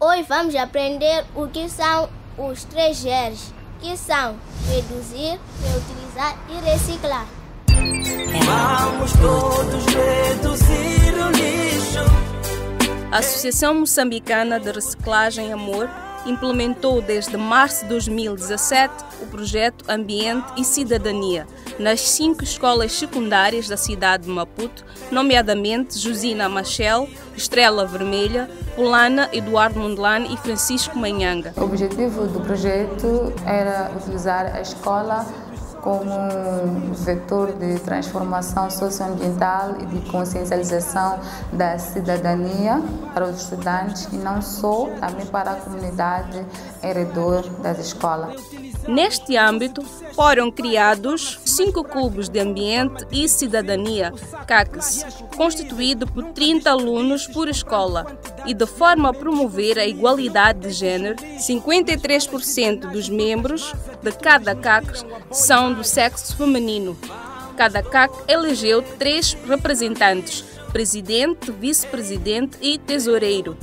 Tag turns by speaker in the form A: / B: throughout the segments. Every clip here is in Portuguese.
A: Hoje vamos aprender o que são os três R's, que são reduzir, reutilizar e reciclar.
B: Vamos todos reduzir o lixo.
C: A Associação Moçambicana de Reciclagem Amor implementou desde março de 2017 o projeto Ambiente e Cidadania nas cinco escolas secundárias da cidade de Maputo, nomeadamente Josina Machel, Estrela Vermelha, Polana, Eduardo Mondlane e Francisco Manhanga.
D: O objetivo do projeto era utilizar a escola como um vetor de transformação socioambiental e de consciencialização da cidadania para os estudantes e não só, também para a comunidade em redor das escolas.
C: Neste âmbito, foram criados cinco clubes de ambiente e cidadania, CACs, constituído por 30 alunos por escola, e de forma a promover a igualdade de género, 53% dos membros de cada CAC são do sexo feminino. Cada CAC elegeu três representantes, presidente, vice-presidente e tesoureiro.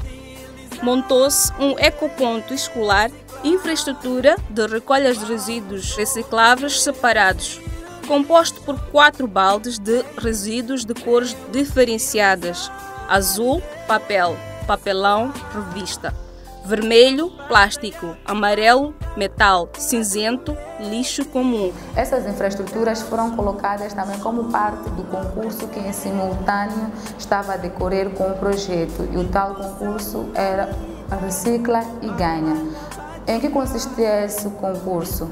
C: Montou-se um ecoponto escolar infraestrutura de recolhas de resíduos recicláveis separados, composto por quatro baldes de resíduos de cores diferenciadas: azul, papel, papelão, revista, vermelho, plástico, amarelo, metal, cinzento, lixo comum.
D: Essas infraestruturas foram colocadas também como parte do concurso que em simultâneo estava a decorrer com o projeto e o tal concurso era Recicla e Ganha. Em que consistia esse concurso?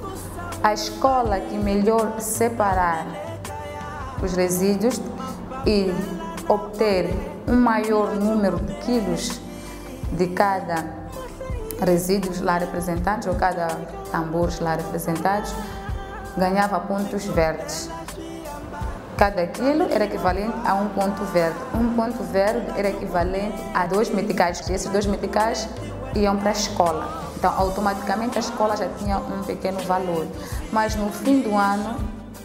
D: A escola que melhor separar os resíduos e obter um maior número de quilos de cada resíduos lá representados, ou cada tambores lá representados, ganhava pontos verdes. Cada quilo era equivalente a um ponto verde. Um ponto verde era equivalente a dois meticais. Esses dois meticais iam para a escola. Então, automaticamente a escola já tinha um pequeno valor. Mas no fim do ano,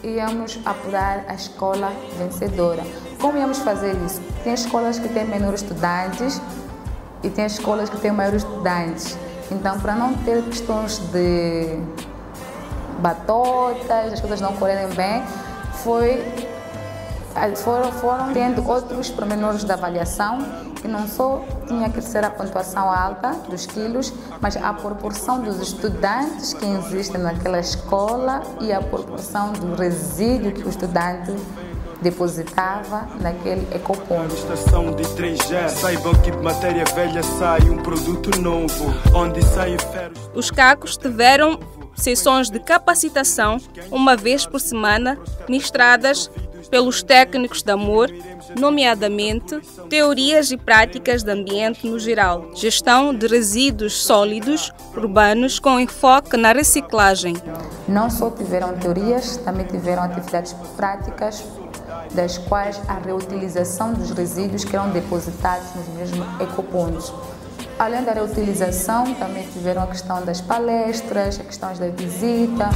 D: íamos apurar a escola vencedora. Como íamos fazer isso? Tem escolas que têm menores estudantes e tem escolas que têm maiores estudantes. Então, para não ter questões de batotas, as coisas não correrem bem, foi foram, foram tendo outros pormenores da avaliação que não só tinha que ser a pontuação alta dos quilos, mas a proporção dos estudantes que existem naquela escola e a proporção do resíduo que o estudante depositava naquele ecoponto.
E: Estação de 3G, saibam que de matéria velha sai um produto novo, onde saem ferros.
C: Os cacos tiveram sessões de capacitação uma vez por semana, ministradas pelos técnicos de amor, nomeadamente teorias e práticas de ambiente no geral, gestão de resíduos sólidos urbanos com enfoque na reciclagem.
D: Não só tiveram teorias, também tiveram atividades práticas das quais a reutilização dos resíduos que eram depositados nos mesmos ecopontos. Além da reutilização, também tiveram a questão das palestras, a questão da visita.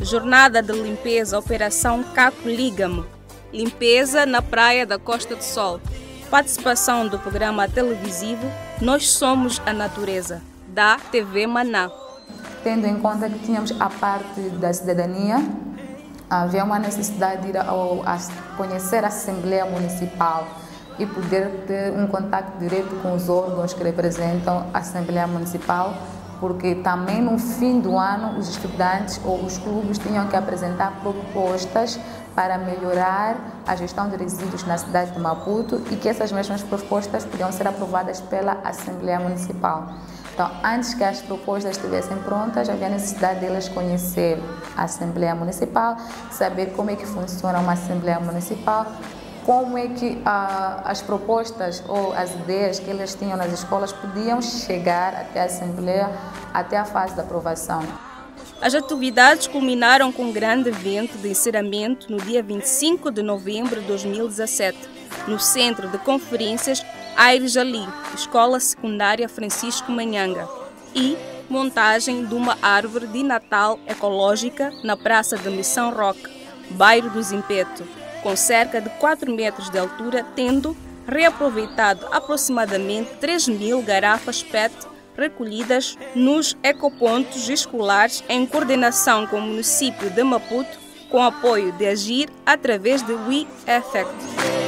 C: Jornada de limpeza, Operação Caco Lígamo. Limpeza na praia da Costa do Sol. Participação do programa televisivo Nós Somos a Natureza, da TV Maná.
D: Tendo em conta que tínhamos a parte da cidadania, havia uma necessidade de ir ao, a conhecer a Assembleia Municipal e poder ter um contato direto com os órgãos que representam a Assembleia Municipal porque também no fim do ano os estudantes ou os clubes tinham que apresentar propostas para melhorar a gestão de resíduos na cidade de Maputo e que essas mesmas propostas podiam ser aprovadas pela Assembleia Municipal. Então, antes que as propostas estivessem prontas, havia necessidade deles conhecer a Assembleia Municipal, saber como é que funciona uma Assembleia Municipal, como é que ah, as propostas ou as ideias que eles tinham nas escolas podiam chegar até a Assembleia, até a fase da aprovação.
C: As atividades culminaram com um grande evento de encerramento no dia 25 de novembro de 2017, no Centro de Conferências Aires Ali, Escola Secundária Francisco Manhanga, e montagem de uma árvore de Natal ecológica na Praça da Missão Roque, bairro do Zimpeto com cerca de 4 metros de altura, tendo reaproveitado aproximadamente 3 mil garrafas PET recolhidas nos ecopontos escolares em coordenação com o município de Maputo, com apoio de Agir através de We Effect.